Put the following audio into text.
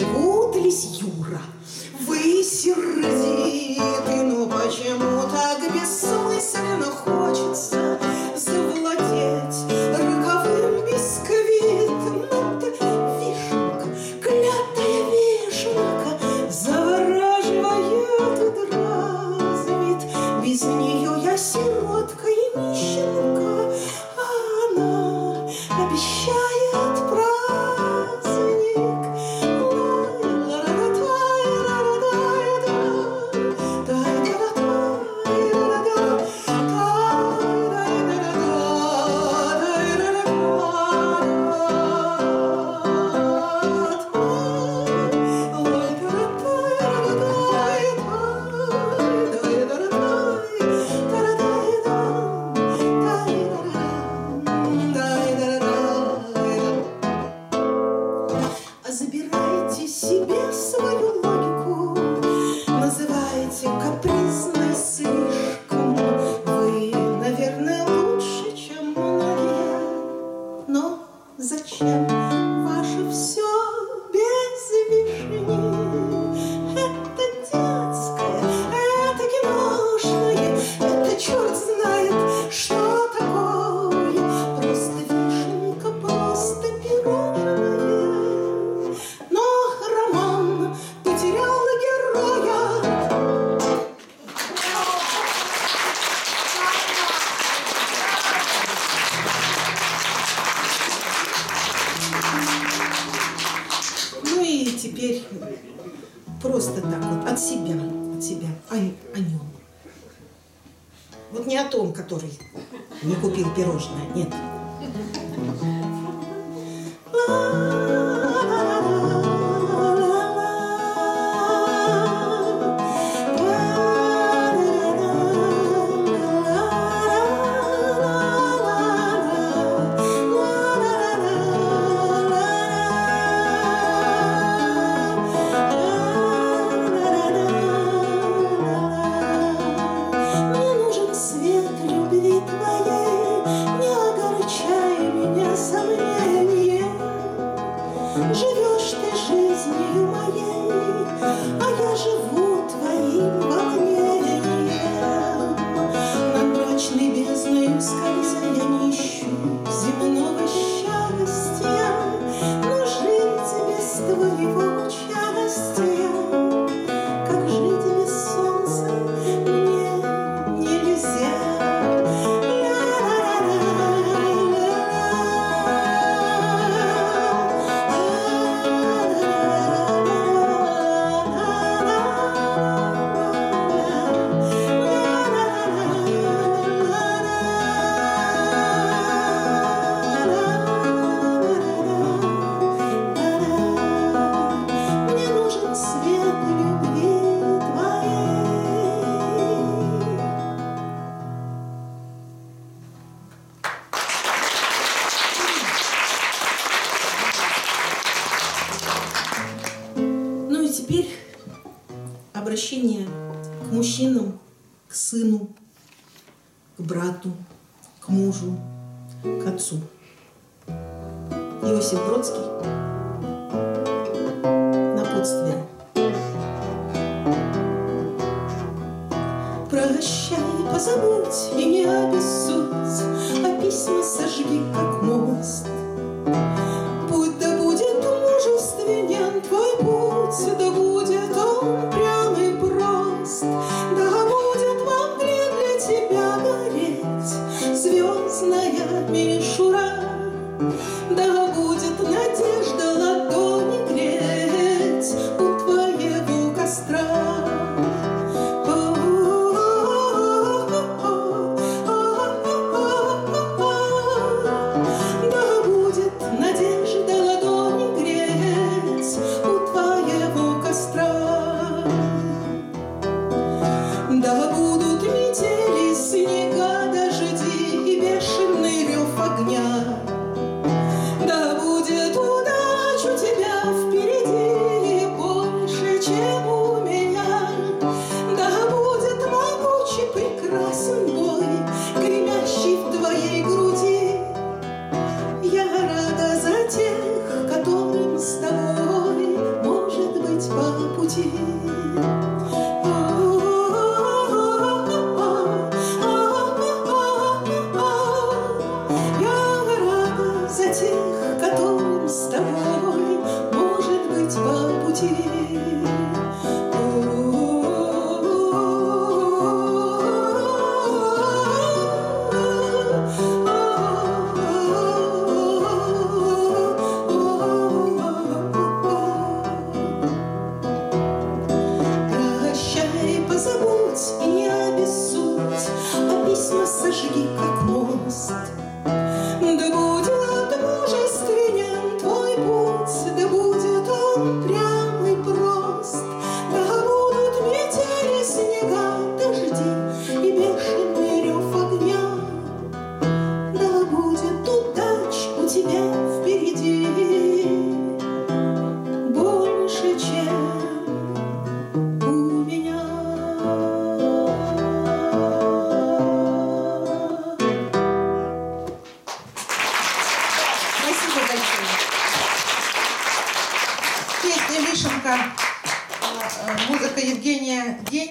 Запутались, Юра, вы сердиты, но почему? теперь просто так вот, от себя, от себя, о, о нем. Вот не о том, который не купил пирожное, нет. живешь ты жизнью моей. обращение к мужчинам, к сыну, к брату, к мужу, к отцу. Иосиф Бродский. Напутствие. Прощай, позабудь и не обессудь, А письма сожги, как мост. за тех, которым с тобой может быть по пути.